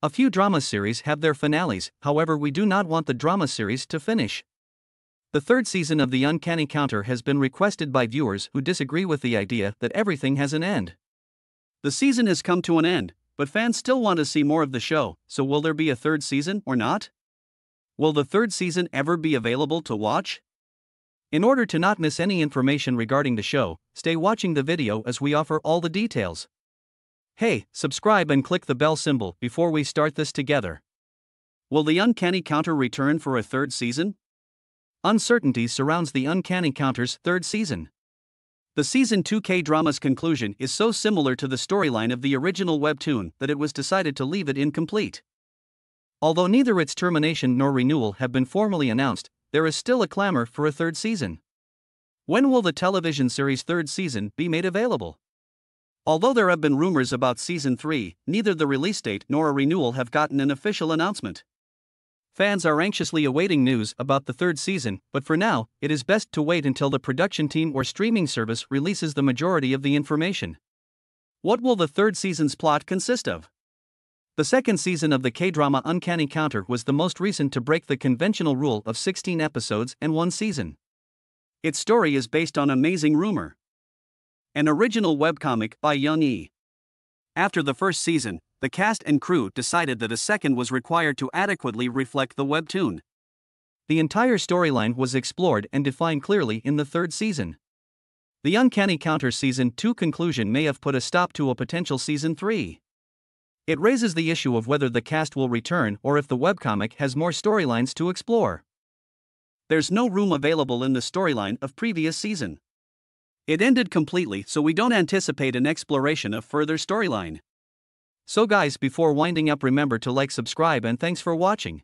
A few drama series have their finales, however, we do not want the drama series to finish. The third season of The Uncanny Counter has been requested by viewers who disagree with the idea that everything has an end. The season has come to an end, but fans still want to see more of the show, so will there be a third season or not? Will the third season ever be available to watch? In order to not miss any information regarding the show, stay watching the video as we offer all the details. Hey, subscribe and click the bell symbol before we start this together. Will the Uncanny Counter return for a third season? Uncertainty surrounds the Uncanny Counter's third season. The season 2 K drama's conclusion is so similar to the storyline of the original webtoon that it was decided to leave it incomplete. Although neither its termination nor renewal have been formally announced, there is still a clamor for a third season. When will the television series' third season be made available? Although there have been rumors about season 3, neither the release date nor a renewal have gotten an official announcement. Fans are anxiously awaiting news about the third season, but for now, it is best to wait until the production team or streaming service releases the majority of the information. What will the third season's plot consist of? The second season of the K drama Uncanny Counter was the most recent to break the conventional rule of 16 episodes and one season. Its story is based on Amazing Rumor, an original webcomic by Young E. After the first season, the cast and crew decided that a second was required to adequately reflect the webtoon. The entire storyline was explored and defined clearly in the third season. The Uncanny Counter Season 2 conclusion may have put a stop to a potential Season 3. It raises the issue of whether the cast will return or if the webcomic has more storylines to explore. There's no room available in the storyline of previous season. It ended completely, so we don't anticipate an exploration of further storyline. So, guys, before winding up, remember to like, subscribe, and thanks for watching.